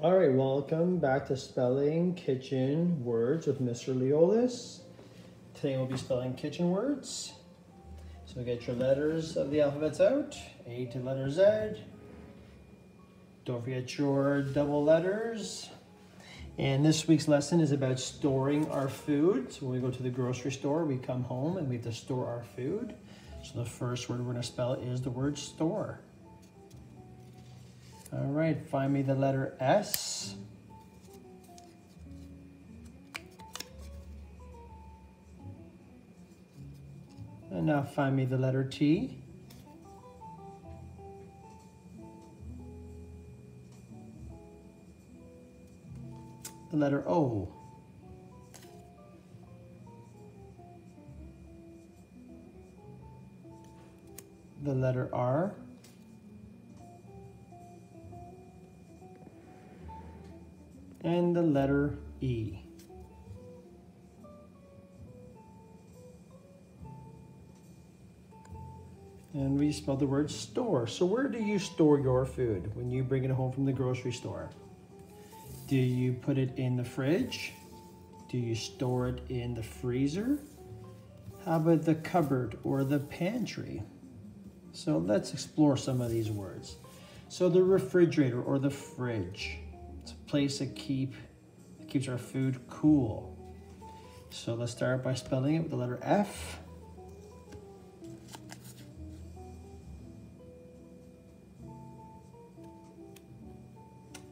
All right, welcome back to Spelling Kitchen Words with Mr. Leolis. Today we'll be spelling kitchen words. So get your letters of the alphabets out, A to letter Z. Don't forget your double letters. And this week's lesson is about storing our food. So when we go to the grocery store, we come home and we have to store our food. So the first word we're gonna spell is the word store. All right, find me the letter S. And now find me the letter T. The letter O. The letter R. and the letter E. And we spell the word store. So where do you store your food when you bring it home from the grocery store? Do you put it in the fridge? Do you store it in the freezer? How about the cupboard or the pantry? So let's explore some of these words. So the refrigerator or the fridge. Place to keep that keeps our food cool. So let's start by spelling it with the letter F.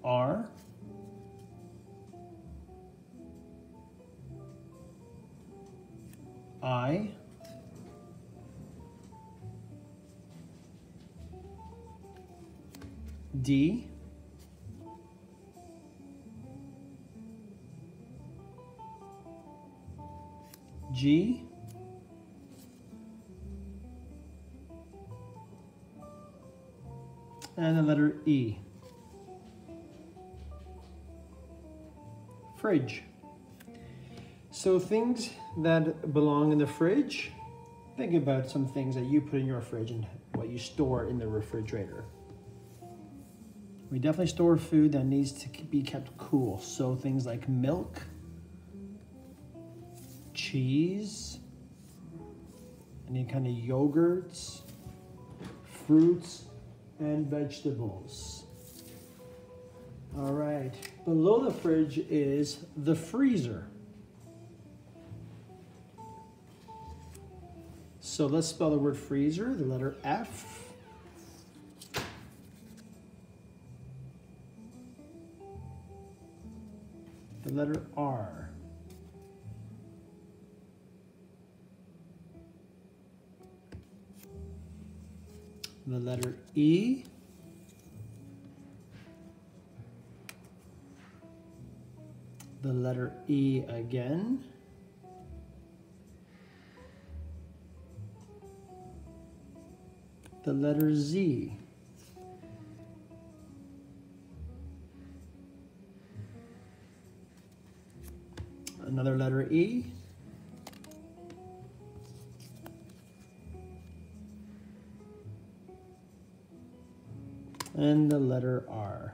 R. I. D. And the letter E. Fridge. So things that belong in the fridge, think about some things that you put in your fridge and what you store in the refrigerator. We definitely store food that needs to be kept cool. So things like milk, cheese, any kind of yogurts, fruits, and vegetables. All right, below the fridge is the freezer. So let's spell the word freezer, the letter F. The letter R. the letter E, the letter E again, the letter Z, another letter E, and the letter R.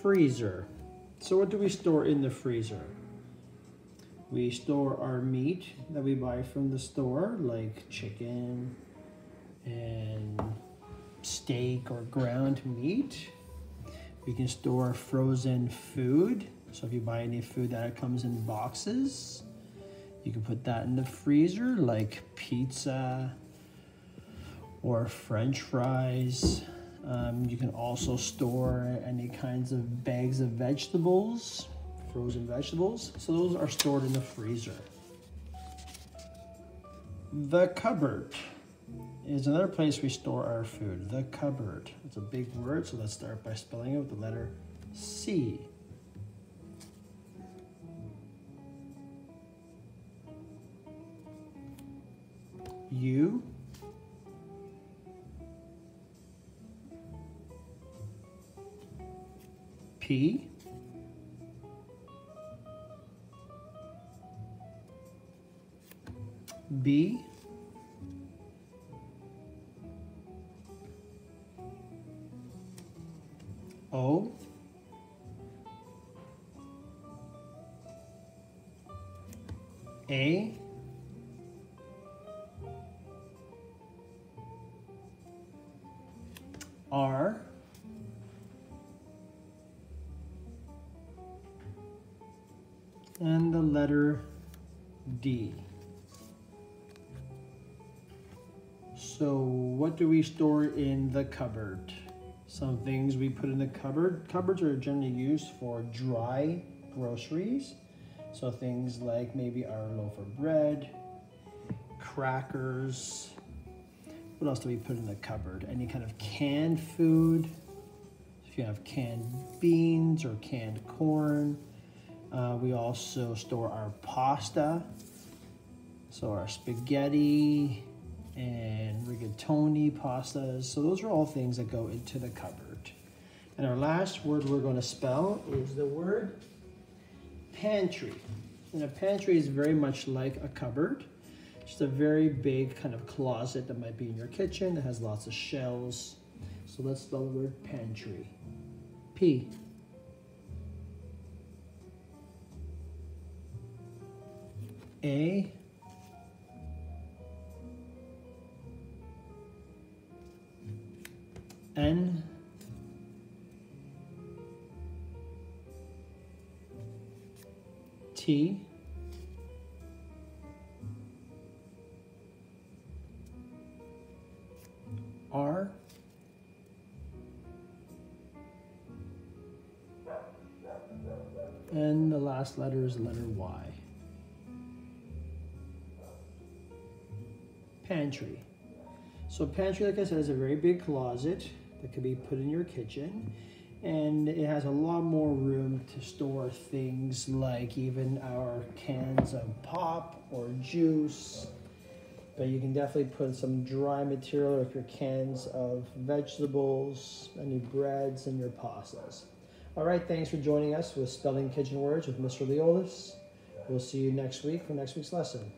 Freezer. So what do we store in the freezer? We store our meat that we buy from the store, like chicken and steak or ground meat. We can store frozen food. So if you buy any food that comes in boxes, you can put that in the freezer like pizza or french fries. Um, you can also store any kinds of bags of vegetables, frozen vegetables. So those are stored in the freezer. The cupboard is another place we store our food. The cupboard. It's a big word, so let's start by spelling it with the letter C. U. P. B. O. A. R and the letter D. So what do we store in the cupboard? Some things we put in the cupboard. Cupboards are generally used for dry groceries. So things like maybe our loaf of bread, crackers. What else do we put in the cupboard? Any kind of canned food. If you have canned beans or canned corn. Uh, we also store our pasta. So our spaghetti, and rigatoni pastas. So those are all things that go into the cupboard. And our last word we're going to spell is the word pantry. And a pantry is very much like a cupboard. Just a very big kind of closet that might be in your kitchen. that has lots of shelves. So let's spell the word pantry. P. A N T R and the last letter is letter Y. Pantry. So pantry, like I said, is a very big closet that could be put in your kitchen. And it has a lot more room to store things like even our cans of pop or juice. But you can definitely put some dry material like your cans of vegetables, any breads, and your pastas. All right, thanks for joining us with Spelling Kitchen Words with Mr. Leolis. We'll see you next week for next week's lesson.